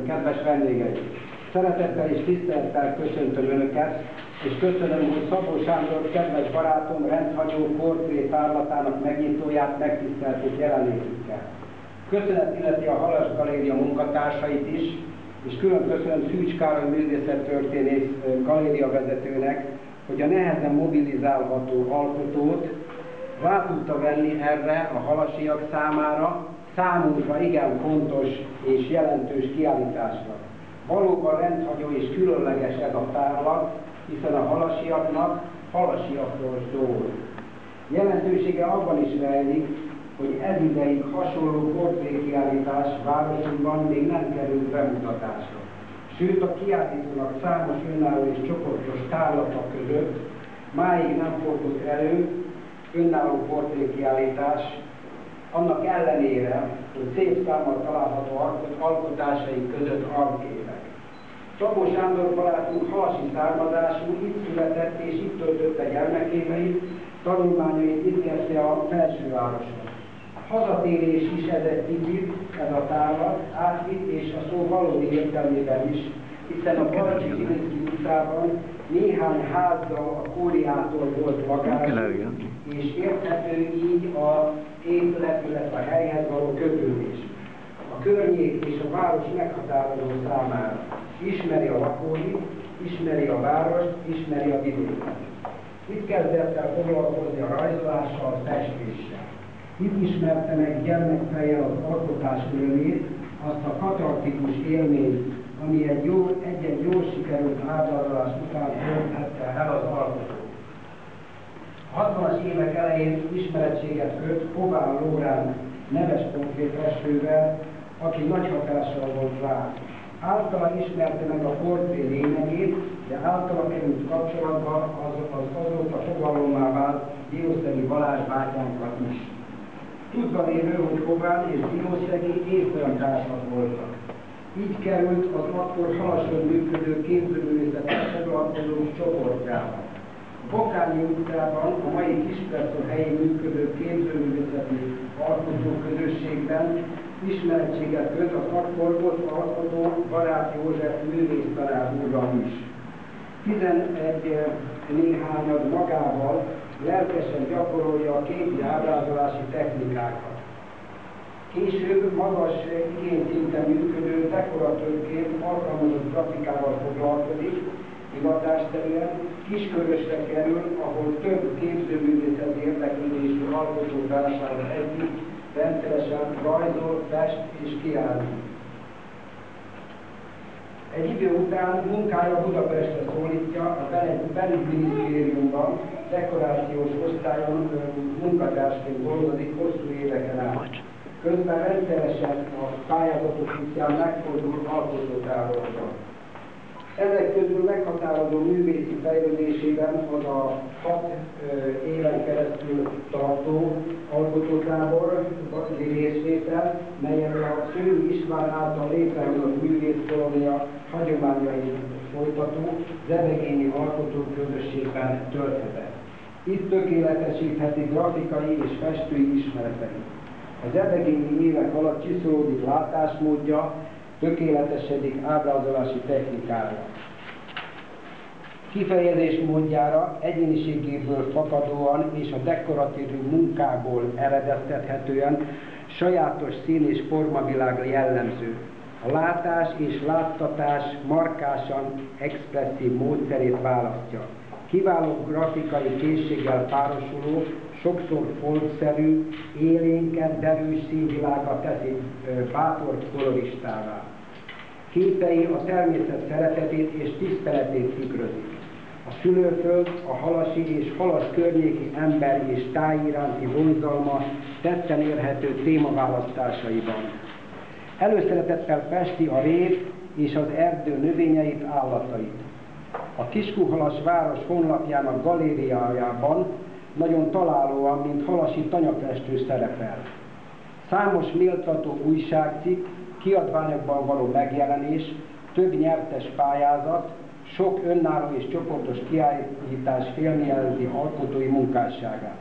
barátaim, kedves vendégeim! Szeretettel és tisztelettel köszöntöm Önöket, és köszönöm, hogy Szabó Sándor, kedves barátom, rendhagyó portré tárlatának megnyitóját megtisztelték jelenlétükkel. Köszönet illeti a Halas Galéria munkatársait is, és külön köszönöm Szűcs Károly művészettörténész galéria vezetőnek, hogy a nehezen mobilizálható alkotót rá tudta venni erre a halasiak számára, számunkra igen fontos és jelentős kiállításra. Valóban rendhagyó és különleges ez a tárlat, hiszen a halasiaknak halasiakról szól. Jelentősége abban is rejlik, hogy ez ideig hasonló portrékiállítás városunkban még nem került bemutatásra. Sőt, a kiállítónak számos önálló és csoportos tárlata között máig nem fordult elő önálló portrékiállítás, annak ellenére, hogy szép számmal található alkotásai között arcképek. Szabó Sándor barátunk halasi származású, itt született és itt töltötte gyermekéveit, tanulmányait itt kezdte a felsővároson. Hazatérés is ez egy picit, ez a tárlat, átvitt és a szó valódi értelmében is, hiszen a Balcsi Szilinszki utcában néhány házzal a kóriától volt lakás, és érthető így a helyhez való kötődés. A környék és a város meghatározó számára ismeri a lakóit, ismeri a várost, ismeri a vidéket. Itt kezdett el foglalkozni a rajzolással, a festéssel. Itt ismerte meg gyermekfejjel az alkotás örömét, azt a katartikus élményt, ami egy jó, egy-egy jól sikerült ábrázolás után tölthette el az alkotó. A 60-as évek elején ismerettséget köt Hován Lórán neves konkrét festővel, aki nagy hatással volt rá. Általa ismerte meg a portré lényegét, de általa került kapcsolatba az, az azóta fogalommal vált Diószegi Balázs bátyánkat is. Tudva lévő, hogy Hován és Diószegi évfolyam társak voltak. Így került az akkor halason működő képzőművészetek foglalkozó csoportjába. Bokányi utcában, a mai Kispercon helyén működő képzőművészeti alkotó közösségben ismerettséget köt az akkor ott alkotó Barát József művésztanár úrral is. 11 néhányad magával lelkesen gyakorolja a képi ábrázolási technikákat. Később magas igényszinten működő dekoratőrként alkalmazott grafikával foglalkozik, hivatásterület, Kiskörösre kerül, ahol több képzőművészeti érdeklődésű alkotótársával együtt rendszeresen rajzol, fest és kiállít. Egy idő után munkája Budapestre szólítja a belügyminisztériumban, dekorációs osztályon munkatársként dolgozik hosszú éveken át. Közben rendszeresen a pályázatok útján megfordul alkotótáborokra. Ezek meghatározó művészi fejlődésében az a hat éven keresztül tartó alkotótábor részvétel, melyen a Szőni István által létrehozott művészkolonia hagyományai folytató Zebegényi alkotóközösségben tölthetett. Itt tökéletesítheti grafikai és festői ismereteit. Az ebegényi évek alatt csiszolódik látásmódja, tökéletesedik ábrázolási technikája. Kifejezés módjára egyéniségéből fakadóan és a dekoratív munkából eredeztethetően sajátos szín és formavilág jellemző. A látás és láttatás markásan expresszív módszerét választja. Kiváló grafikai készséggel párosuló, sokszor folkszerű, élénket, derűs színvilága teszi bátor koloristává. Képei a természet szeretetét és tiszteletét tükrözik. A szülőföld, a halasi és halas környéki ember és táj iránti vonzalma tetten érhető témaválasztásaiban. Előszeretettel festi a rét és az erdő növényeit, állatait. A Kiskuhalas város honlapjának galériájában nagyon találóan, mint halasi tanyafestő szerepel. Számos méltató újságcikk, kiadványokban való megjelenés, több nyertes pályázat, sok önálló és csoportos kiállítás félmjelzi alkotói munkásságát.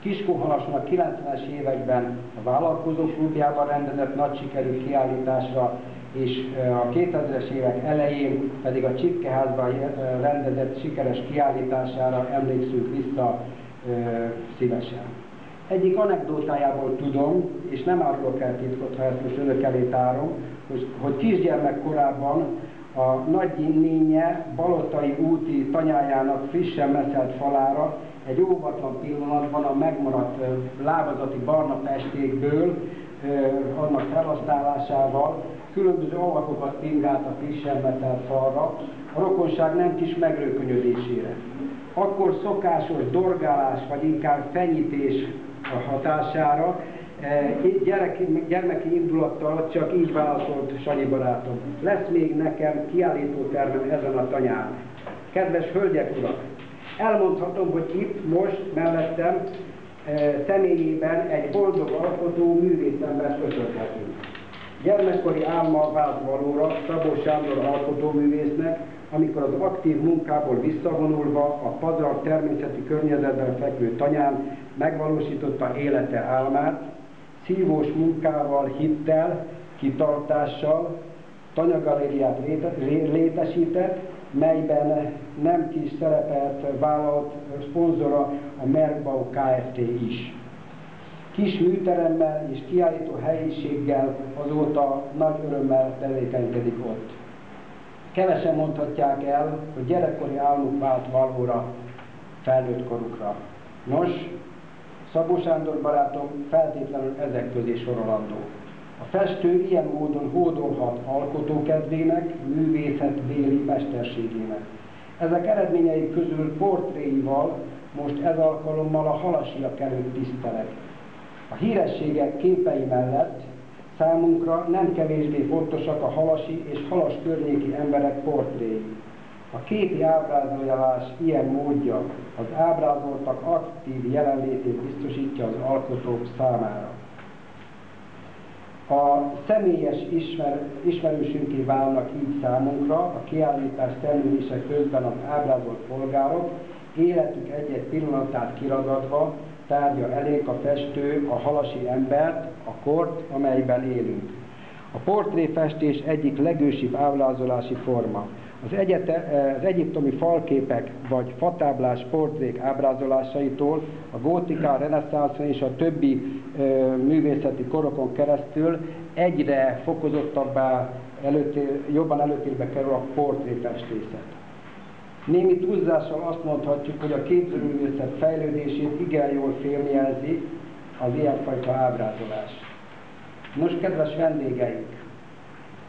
Kiskohalasnak 90-es években a vállalkozó klubjában rendezett nagy sikerű kiállításra és a 2000-es évek elején pedig a Csipkeházban rendezett sikeres kiállítására emlékszünk vissza szívesen. Egyik anekdótájából tudom, és nem árulok el titkot, ha ezt most önök elé tárom, hogy, hogy kisgyermek a nagyinnénye Balotai úti tanyájának frissen meszelt falára egy óvatlan pillanatban a megmaradt lábazati barna festékből annak felhasználásával különböző alakokat pingált a frissen meszelt falra, a rokonság nem kis megrökönyödésére. Akkor szokásos dorgálás, vagy inkább fenyítés a hatására gyereki, gyermeki indulattal csak így válaszolt Sanyi barátom. Lesz még nekem kiállítótermem ezen a tanyán. Kedves hölgyek, urak! Elmondhatom, hogy itt, most, mellettem, személyében egy boldog alkotó művészembert köszönhetünk. Gyermekkori álma vált valóra Szabó Sándor alkotóművésznek, amikor az aktív munkából visszavonulva a pazar természeti környezetben fekvő tanyán megvalósította élete álmát, szívós munkával, hittel, kitartással tanyagalériát létesített, melyben nem kis szerepet vállalt szponzora a Merkbau Kft. is. Kis műteremmel és kiállító helyiséggel azóta nagy örömmel tevékenykedik ott. Kevesen mondhatják el, hogy gyerekkori álmuk vált valóra felnőtt korukra. Nos, Szabó Sándor barátom feltétlenül ezek közé sorolandó. A festő ilyen módon hódolhat alkotókedvének, művészetbéli mesterségének. Ezek eredményei közül portréival most ez alkalommal a halasiak előtt tisztelek. A hírességek képei mellett számunkra nem kevésbé fontosak a halasi és halas környéki emberek portréi. A képi ábrázolás ilyen módja az ábrázoltak aktív jelenlétét biztosítja az alkotók számára. A személyes ismer, ismerősünké válnak így számunkra a kiállítás termelése közben az ábrázolt polgárok, életük egy-egy pillanatát kiragadva tárgya elénk a festő a halasi embert, a kort, amelyben élünk. A portréfestés egyik legősibb ábrázolási forma. Az, egyete, az egyiptomi falképek vagy fatáblás portrék ábrázolásaitól a gótika, reneszánszon és a többi ö, művészeti korokon keresztül egyre fokozottabbá előtér, jobban előtérbe kerül a portréfestészet. Némi túlzással azt mondhatjuk, hogy a képzőművészet fejlődését igen jól félmjelzi az ilyenfajta ábrázolás. Most, kedves vendégeink,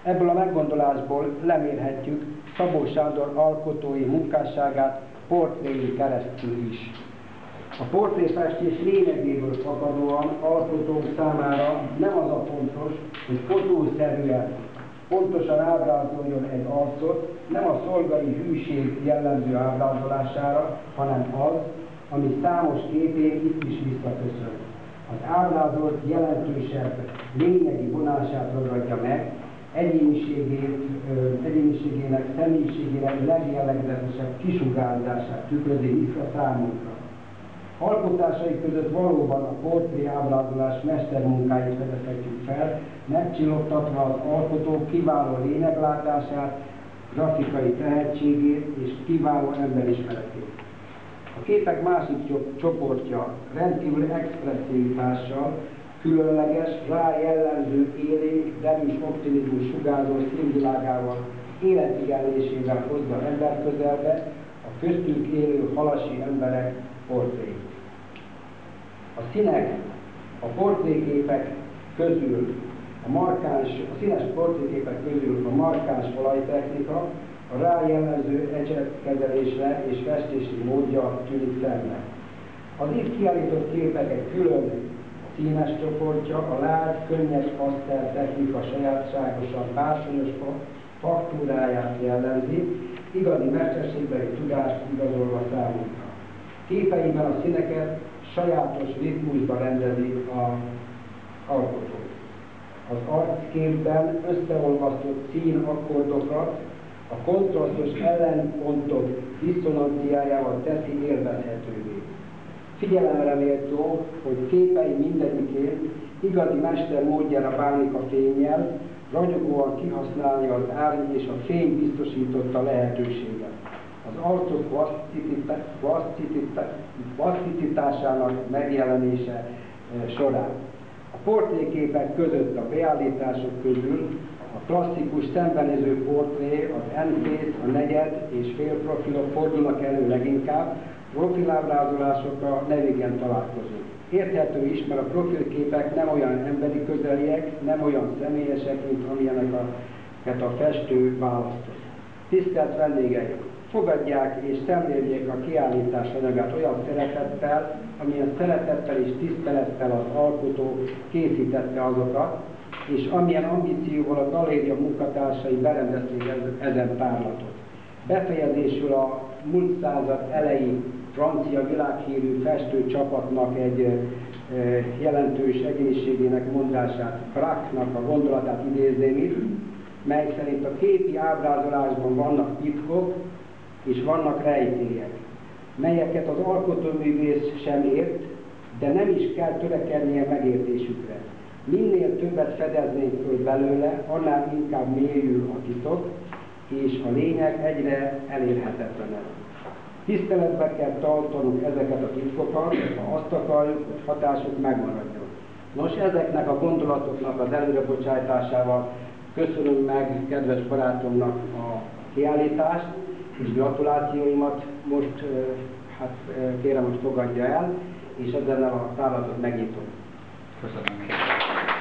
ebből a meggondolásból lemérhetjük Szabó Sándor alkotói munkásságát portréi keresztül is. A portréfestés lényegéből fakadóan alkotók számára nem az a fontos, hogy fotószerűen pontosan ábrázoljon egy arcot, nem a szolgai hűség jellemző ábrázolására, hanem az, ami számos képén itt is visszaköszön. Az ábrázolt jelentősebb lényegi vonását ragadja meg, egyéniségét, egyéniségének, személyiségének legjellegzetesebb kisugárzását tükrözi vissza számunkra. Alkotásai között valóban a portré ábrázolás mestermunkáit fedezhetjük fel, megcsillogtatva az alkotó kiváló lényeglátását, grafikai tehetségét és kiváló emberismeretét. A képek másik csoportja rendkívül expresszivitással, különleges, rá jellemző élénk, derűs optimizmus sugárzó színvilágával, életigenlésével hozza ember közelbe a köztünk élő halasi emberek portréit. A színek, a portréképek közül a markáns, a színes portréképek közül a markáns olajtechnika, a rájellemző ecsetkezelésre és festési módja tűnik szembe. Az itt kiállított képek egy külön színes csoportja, a lágy, könnyes pasztel technika sajátságosan bársonyos faktúráját jellemzi, igazi mesterségbeli tudást igazolva számunkra. Képeiben a színeket sajátos ritmusba rendezi a alkotó. Az arcképben összeolvasztott szín akkordokat a kontrasztos ellenpontok diszonanciájával teszi élvezhetővé. Figyelemre méltó, hogy képei mindegyikén igazi mester módjára bánik a fényjel, ragyogóan kihasználni az árny és a fény biztosította lehetőséget. Az arcok vasszicitásának megjelenése eh, során. A portréképek között a beállítások közül a klasszikus szembenéző portré, az enfész, a negyed és félprofilok fordulnak elő leginkább, profilábrázolásokra nem igen találkozunk. Érthető is, mert a profilképek nem olyan emberi közeliek, nem olyan személyesek, mint amilyenek a, a festő választott. Tisztelt vendégeim! Fogadják és szemléljék a kiállítás anyagát olyan szeretettel, amilyen szeretettel és tisztelettel az alkotó készítette azokat, és amilyen ambícióval a galéria munkatársai berendezték ezen tárlatot. Befejezésül a múlt század elejé francia világhírű festőcsapatnak egy jelentős egészségének mondását, Bracknak a gondolatát idézném mely szerint a képi ábrázolásban vannak titkok és vannak rejtélyek, melyeket az alkotóművész sem ért, de nem is kell törekednie megértésükre. Minél többet fedeznénk föl belőle, annál inkább mélyül a titok, és a lényeg egyre elérhetetlenebb. Tiszteletbe kell tartanunk ezeket a titkokat, ha azt akarjuk, hogy hatásuk megmaradjon. Nos, ezeknek a gondolatoknak az előrebocsájtásával köszönöm meg kedves barátomnak a kiállítást, és gratulációimat most, hát kérem, hogy fogadja el, és ezzel a tárlatot megnyitom. Köszönöm.